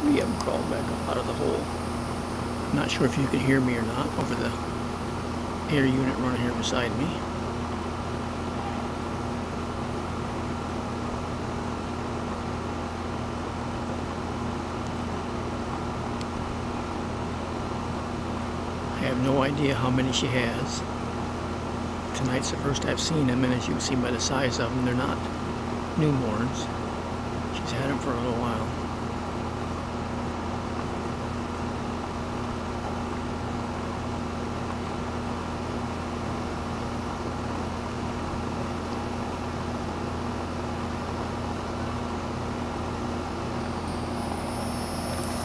three of them crawled back up out of the hole. Not sure if you can hear me or not over the air unit running here beside me. I have no idea how many she has. Tonight's the first I've seen them, and as you can see by the size of them, they're not newborns. She's had them for a little while.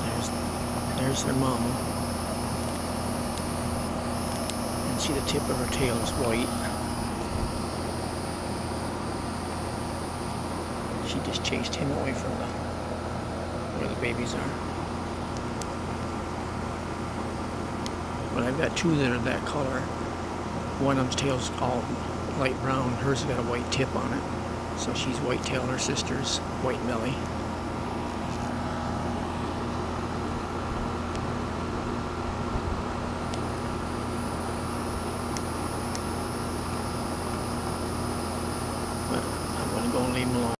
There's, there's their mama. And see the tip of her tail is white. She just chased him away from the where the babies are. But I've got two that are that color. One of them's tail's all light brown. Hers got a white tip on it. So she's white tail. Her sister's white belly. Leave him alone.